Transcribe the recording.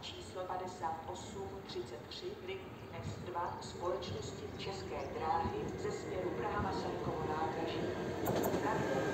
číslo 5833 linky S2 společnosti České dráhy ze směru Praha Masarykovo nádraží. Pravidelnou